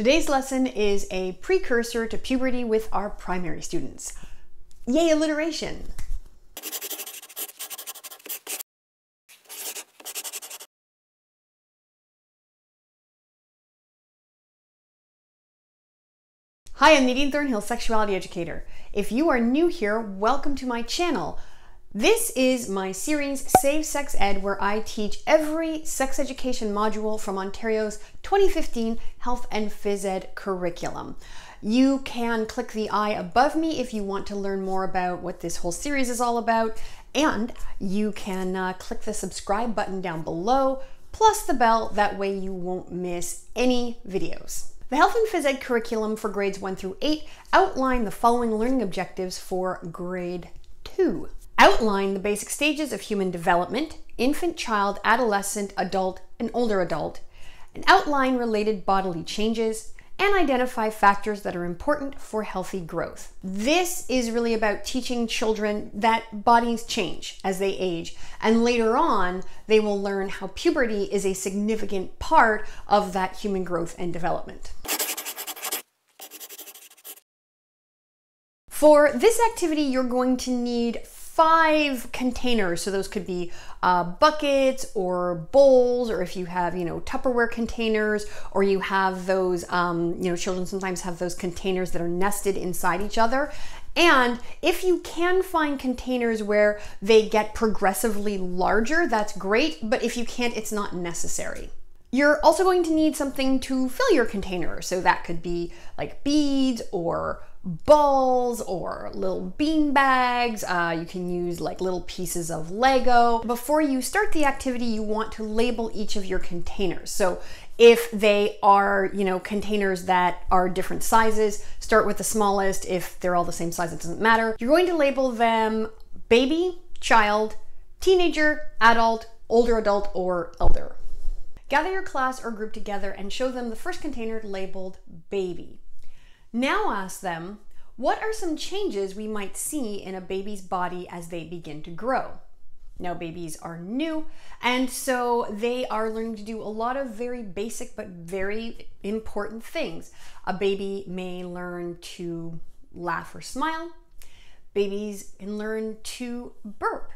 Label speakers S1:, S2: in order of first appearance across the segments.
S1: Today's lesson is a precursor to puberty with our primary students. Yay, alliteration! Hi, I'm Nadine Thornhill, sexuality educator. If you are new here, welcome to my channel. This is my series, Save Sex Ed, where I teach every sex education module from Ontario's 2015 Health and Phys Ed curriculum. You can click the eye above me if you want to learn more about what this whole series is all about, and you can uh, click the subscribe button down below, plus the bell, that way you won't miss any videos. The Health and Phys Ed curriculum for grades 1 through 8 outline the following learning objectives for grade 2. Outline the basic stages of human development, infant, child, adolescent, adult, and older adult, and outline related bodily changes, and identify factors that are important for healthy growth. This is really about teaching children that bodies change as they age, and later on, they will learn how puberty is a significant part of that human growth and development. For this activity, you're going to need five containers. So those could be uh, buckets or bowls, or if you have, you know, Tupperware containers, or you have those, um, you know, children sometimes have those containers that are nested inside each other. And if you can find containers where they get progressively larger, that's great. But if you can't, it's not necessary. You're also going to need something to fill your container. So that could be like beads or balls or little bean bags. Uh, you can use like little pieces of Lego. Before you start the activity, you want to label each of your containers. So if they are, you know, containers that are different sizes, start with the smallest. If they're all the same size, it doesn't matter. You're going to label them baby, child, teenager, adult, older adult, or elder. Gather your class or group together and show them the first container labeled baby. Now ask them, what are some changes we might see in a baby's body as they begin to grow? Now, babies are new, and so they are learning to do a lot of very basic but very important things. A baby may learn to laugh or smile. Babies can learn to burp.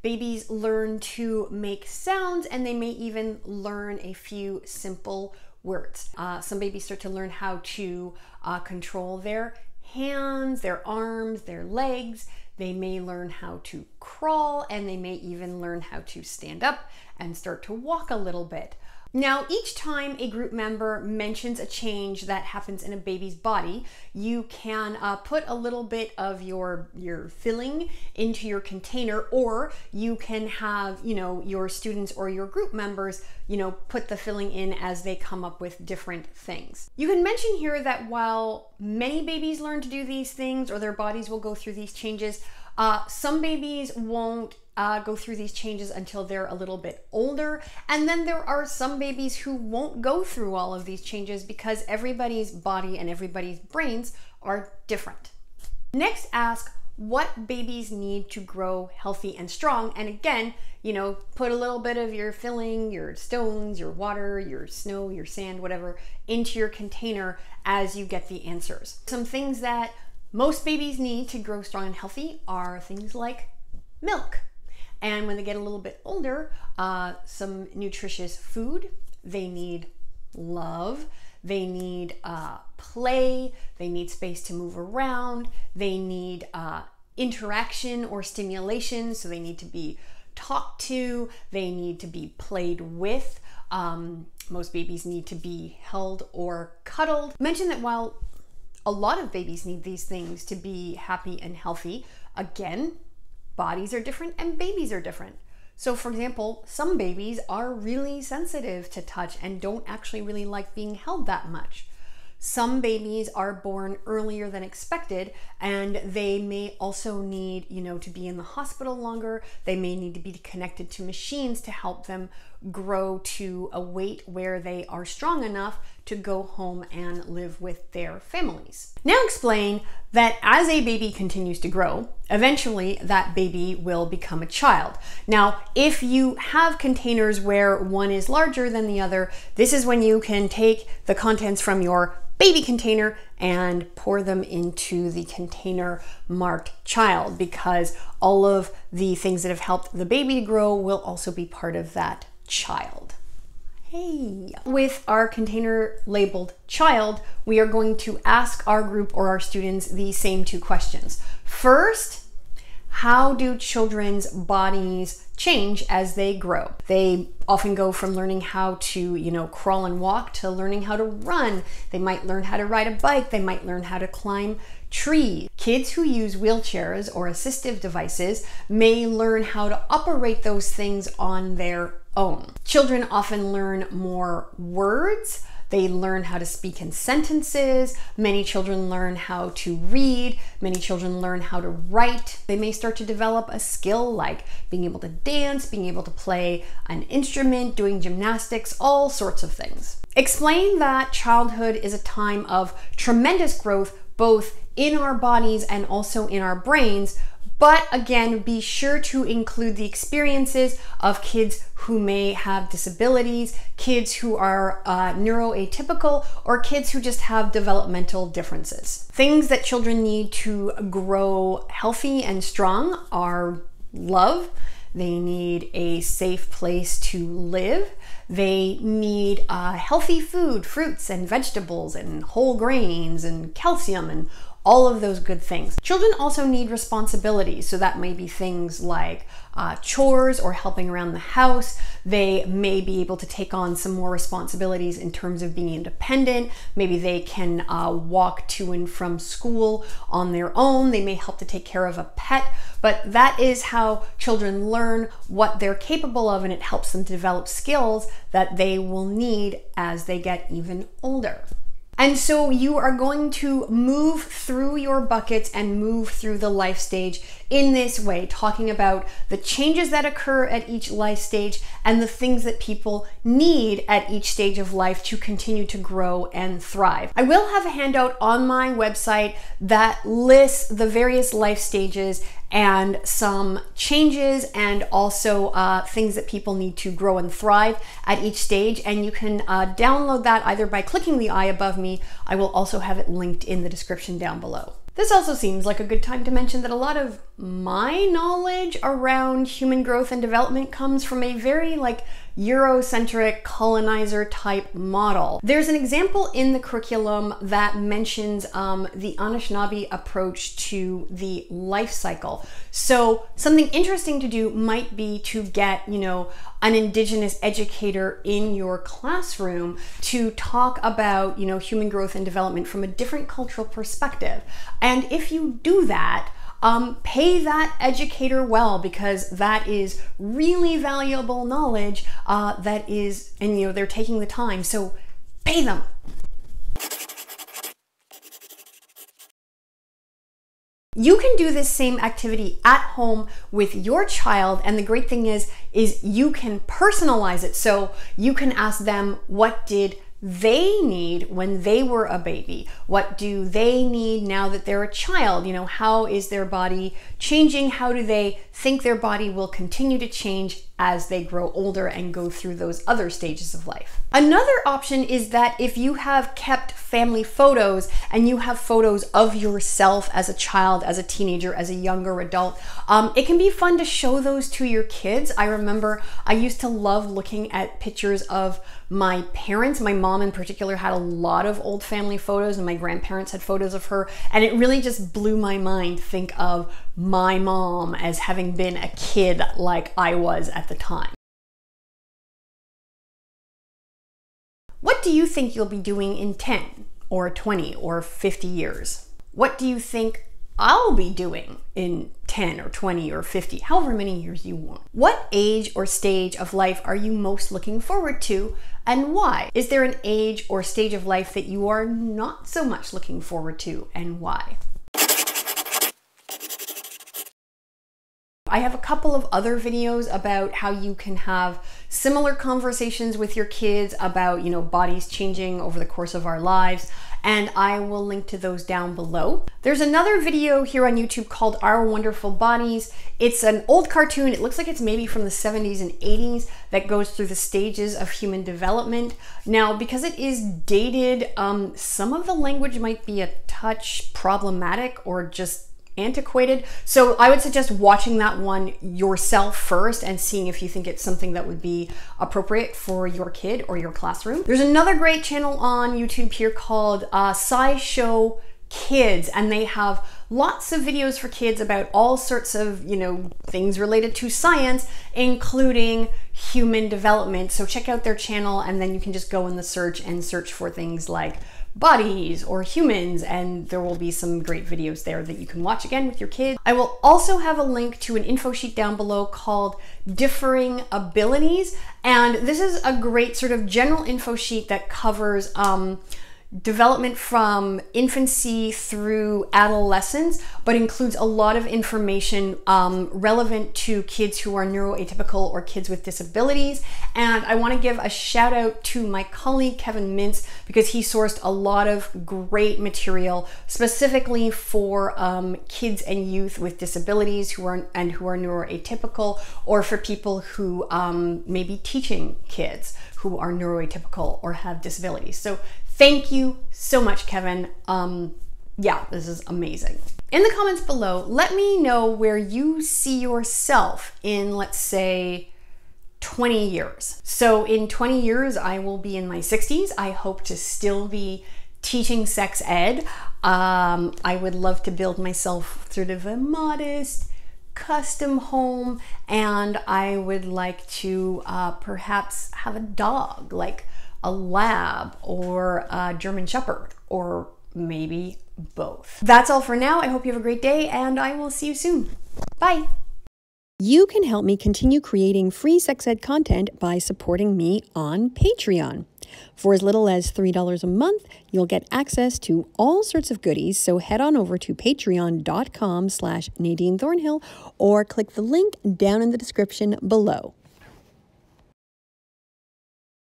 S1: Babies learn to make sounds, and they may even learn a few simple words. Uh, some babies start to learn how to uh, control their hands, their arms, their legs. They may learn how to crawl and they may even learn how to stand up and start to walk a little bit. Now, each time a group member mentions a change that happens in a baby's body, you can uh, put a little bit of your your filling into your container, or you can have you know your students or your group members you know put the filling in as they come up with different things. You can mention here that while many babies learn to do these things, or their bodies will go through these changes, uh, some babies won't uh, go through these changes until they're a little bit older. And then there are some babies who won't go through all of these changes because everybody's body and everybody's brains are different. Next, ask what babies need to grow healthy and strong. And again, you know, put a little bit of your filling, your stones, your water, your snow, your sand, whatever, into your container as you get the answers. Some things that most babies need to grow strong and healthy are things like milk, and when they get a little bit older, uh, some nutritious food. They need love. They need uh, play. They need space to move around. They need uh, interaction or stimulation. So they need to be talked to. They need to be played with. Um, most babies need to be held or cuddled. Mention that while a lot of babies need these things to be happy and healthy, again, bodies are different and babies are different. So, for example, some babies are really sensitive to touch and don't actually really like being held that much. Some babies are born earlier than expected and they may also need, you know, to be in the hospital longer. They may need to be connected to machines to help them grow to a weight where they are strong enough to go home and live with their families. Now explain that as a baby continues to grow, eventually that baby will become a child. Now, if you have containers where one is larger than the other, this is when you can take the contents from your baby container and pour them into the container marked child because all of the things that have helped the baby grow will also be part of that child. Hey. With our container labeled child, we are going to ask our group or our students the same two questions. First, how do children's bodies change as they grow? They often go from learning how to, you know, crawl and walk to learning how to run. They might learn how to ride a bike. They might learn how to climb trees. Kids who use wheelchairs or assistive devices may learn how to operate those things on their own. Children often learn more words. They learn how to speak in sentences. Many children learn how to read. Many children learn how to write. They may start to develop a skill like being able to dance, being able to play an instrument, doing gymnastics, all sorts of things. Explain that childhood is a time of tremendous growth both in our bodies and also in our brains, but again, be sure to include the experiences of kids who may have disabilities, kids who are uh, neuroatypical, or kids who just have developmental differences. Things that children need to grow healthy and strong are love. They need a safe place to live. They need uh, healthy food, fruits and vegetables, and whole grains, and calcium, and all of those good things. Children also need responsibilities, so that may be things like uh, chores or helping around the house. They may be able to take on some more responsibilities in terms of being independent. Maybe they can uh, walk to and from school on their own. They may help to take care of a pet, but that is how children learn what they're capable of and it helps them to develop skills that they will need as they get even older. And so you are going to move through your buckets and move through the life stage in this way, talking about the changes that occur at each life stage and the things that people need at each stage of life to continue to grow and thrive. I will have a handout on my website that lists the various life stages and some changes and also uh, things that people need to grow and thrive at each stage. And you can uh, download that either by clicking the eye above me. I will also have it linked in the description down below. This also seems like a good time to mention that a lot of my knowledge around human growth and development comes from a very like Eurocentric colonizer type model. There's an example in the curriculum that mentions um, the Anishinaabe approach to the life cycle. So something interesting to do might be to get, you know, an indigenous educator in your classroom to talk about, you know, human growth and development from a different cultural perspective. And if you do that, um, pay that educator well because that is really valuable knowledge uh, that is, and you know, they're taking the time. So pay them. You can do this same activity at home with your child and the great thing is is you can personalize it. So you can ask them what did they need when they were a baby? What do they need now that they're a child? You know, how is their body changing? How do they think their body will continue to change as they grow older and go through those other stages of life? Another option is that if you have kept family photos and you have photos of yourself as a child, as a teenager, as a younger adult, um, it can be fun to show those to your kids. I remember I used to love looking at pictures of my parents, my mom in particular, had a lot of old family photos, and my grandparents had photos of her. And it really just blew my mind think of my mom as having been a kid like I was at the time. What do you think you'll be doing in 10 or 20 or 50 years? What do you think I'll be doing in 10 or 20 or 50, however many years you want. What age or stage of life are you most looking forward to and why? Is there an age or stage of life that you are not so much looking forward to and why? I have a couple of other videos about how you can have similar conversations with your kids about, you know, bodies changing over the course of our lives and I will link to those down below. There's another video here on YouTube called Our Wonderful Bodies. It's an old cartoon. It looks like it's maybe from the 70s and 80s that goes through the stages of human development. Now, because it is dated, um, some of the language might be a touch problematic or just antiquated. So I would suggest watching that one yourself first and seeing if you think it's something that would be appropriate for your kid or your classroom. There's another great channel on YouTube here called uh, SciShow Kids, and they have lots of videos for kids about all sorts of, you know, things related to science, including human development. So check out their channel and then you can just go in the search and search for things like bodies or humans and there will be some great videos there that you can watch again with your kids. I will also have a link to an info sheet down below called differing abilities and this is a great sort of general info sheet that covers um, development from infancy through adolescence, but includes a lot of information um, relevant to kids who are neuroatypical or kids with disabilities. And I want to give a shout out to my colleague Kevin Mintz because he sourced a lot of great material specifically for um, kids and youth with disabilities who are and who are neuroatypical, or for people who um, may be teaching kids who are neuroatypical or have disabilities. So Thank you so much, Kevin. Um, yeah, this is amazing. In the comments below, let me know where you see yourself in, let's say, 20 years. So, in 20 years, I will be in my 60s. I hope to still be teaching sex ed. Um, I would love to build myself sort of a modest, custom home, and I would like to uh, perhaps have a dog, like a lab or a German Shepherd or maybe both. That's all for now. I hope you have a great day and I will see you soon. Bye.
S2: You can help me continue creating free sex ed content by supporting me on Patreon. For as little as $3 a month, you'll get access to all sorts of goodies, so head on over to patreon.com slash Nadine Thornhill or click the link down in the description below.